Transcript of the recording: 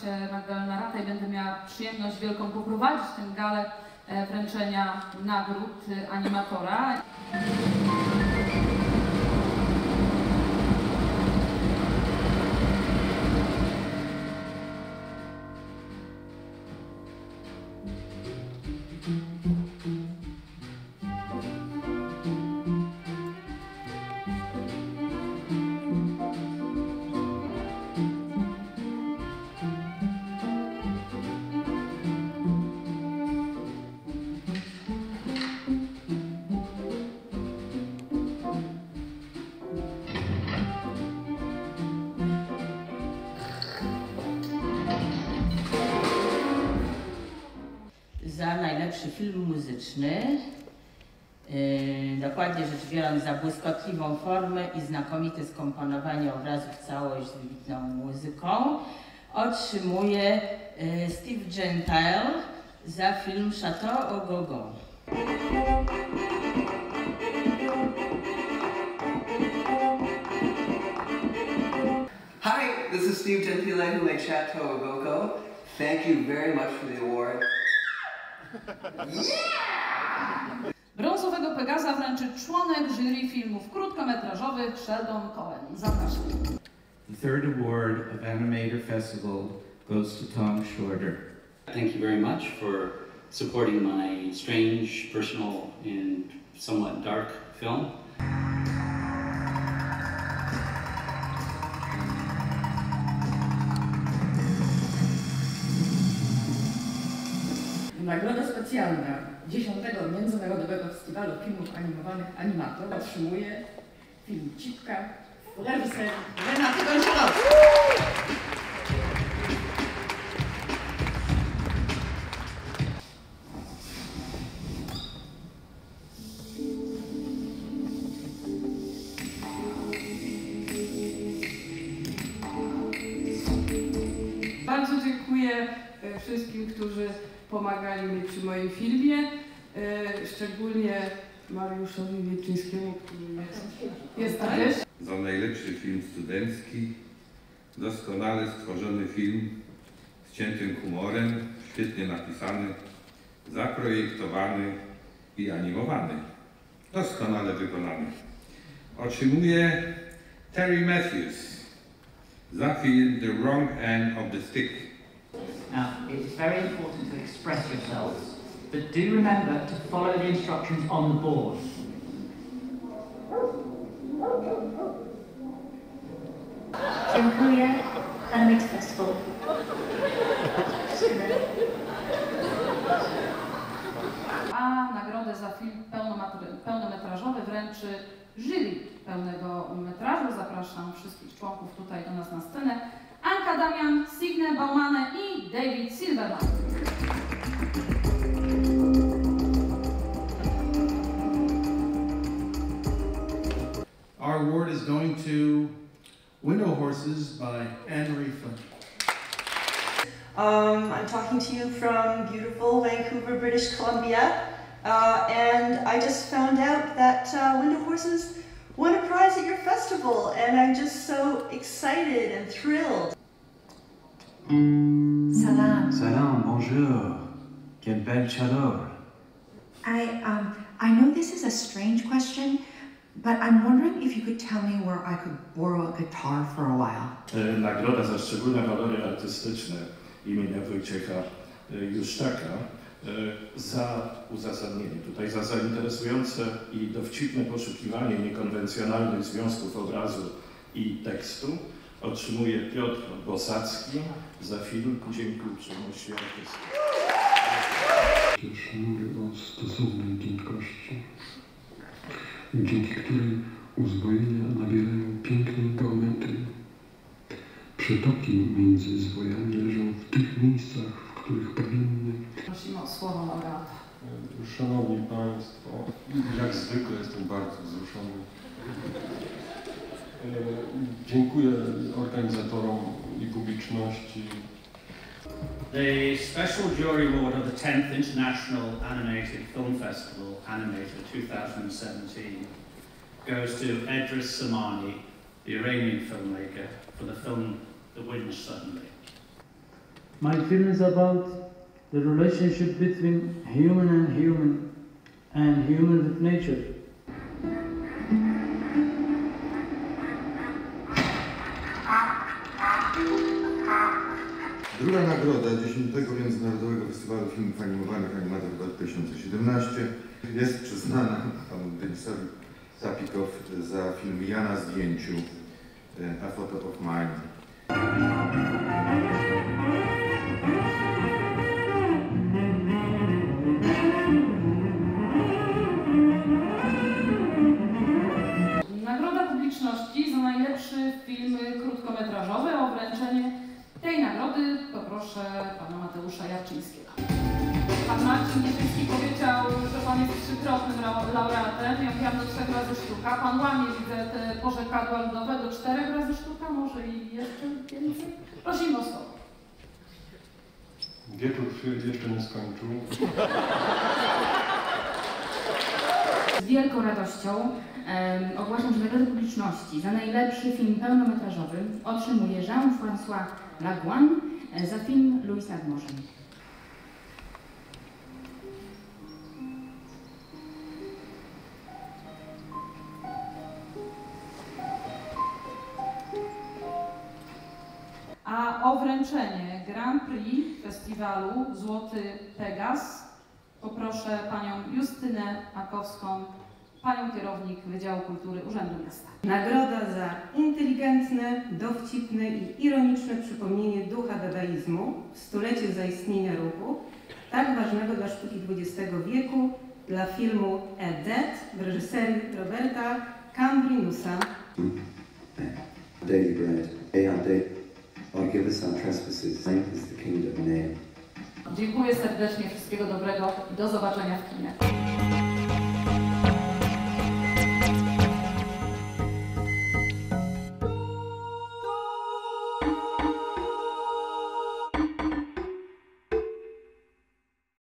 się Magdalena Rata i będę miała przyjemność wielką poprowadzić tę galę e, wręczenia nagród e, animatora. Najlepszy film muzyczny. Yy, dokładnie rzecz biorąc za błyskotliwą formę i znakomite skomponowanie obrazu w całość z wybitną muzyką otrzymuje yy, Steve Gentile za film Chateau au Gogo. Hi, this is Steve Gentile who made Chateau Ogogo. Thank you very much for the award. Brązowego Pegaza wręczy członek jury filmów krótkometrażowych Sheldon Cohen. Zapraszam. The third award of Animator Festival goes to Tom Shorter. Thank you very much for supporting my strange, personal, and somewhat dark film. Specjalna 10. Międzynarodowego Festiwalu Filmów Animowanych Animator otrzymuje film Cipka reżyser Renaty. Bardzo dziękuję e, wszystkim, którzy pomagali mi przy moim filmie, e, szczególnie Mariuszowi Wieczyńskiemu, który jest, jest też. za najlepszy film studencki, doskonale stworzony film z ciętym humorem, świetnie napisany, zaprojektowany i animowany, doskonale wykonany. Otrzymuje Terry Matthews za film The Wrong End of the Stick. Now, it's very important to express yourselves, but do remember to follow the instructions on the board. Dziękuję Animate Festival. A nagrodę za film pełnometrażowy wręczy jury pełnego metrażu. Zapraszam wszystkich członków tutaj do nas na scenę. Anka Damian, Signe Baumane i David Silverman. Our award is going to Window Horses by Anne Marie Flynn. Um, I'm talking to you from beautiful Vancouver, British Columbia, uh, and I just found out that uh, Window Horses won a prize at your festival, and I'm just so excited and thrilled. Salam. Salam, bonjour. Quelle belle chaleur. I um I know this is a strange question, but I'm wondering if you could tell me where I could borrow a guitar for a while. Nagroda za szczególne walory artystyczne imienia Wojciecha Juszczaka za uzasadnienie tutaj, za zainteresujące i dowcipne poszukiwanie niekonwencjonalnych związków obrazu i tekstu otrzymuje Piotr Bosacki za film Dzięki uprzejmości artysty. Też mówię o stosownej giętkości, dzięki której uzbrojenia nabierają pięknej geometrii. Przetoki między zwojami leżą w tych miejscach. Prosimy o słowo laureata. Szanowni Państwo, jak zwykle jestem bardzo wzruszony. Dziękuję organizatorom i publiczności. The Special Jury Award of the 10th International Animated Film Festival, Animator 2017, goes to Edris Samani, the Iranian filmmaker, for the film The Wind Suddenly. My is about the relationship between human and human and human with nature. Druga nagroda 10. Międzynarodowego Festiwalu Filmów Animowanych Animator 2017 jest przyznana panu Denisowi Zapikow za film Ja na zdjęciu e, A Photo of Mine. Publiczności za najlepszy film krótkometrażowy. O wręczenie tej nagrody poproszę pana Mateusza Jarczyńskiego. Pan Marcin Niewczyński powiedział, że pan jest trzykrotnym lau- laureatem. Ja mówiłam do trzech razy sztuka. Pan łamie, widzę, te porzekadła ludowe do czterech razy sztuka, może i jeszcze więcej. Prosimy o słowo. Wieczór jeszcze nie skończył. Z wielką radością ogłaszam, że Nagrodę Publiczności za najlepszy film pełnometrażowy otrzymuje Jean-François Laguan e, za film Louis nad morzem. A o wręczenie Grand Prix festiwalu Złoty Pegas poproszę panią Justynę Akowską, panią kierownik Wydziału Kultury Urzędu Miasta. Nagroda za inteligentne, dowcipne i ironiczne przypomnienie ducha dadaizmu w stuleciu zaistnienia ruchu, tak ważnego dla sztuki XX wieku, dla filmu A Dead w reżyserii Roberta Cambrinusa. daily bread, day our day, or give us our trespasses, is the kingdom name. Dziękuję serdecznie, wszystkiego dobrego do zobaczenia w kinie.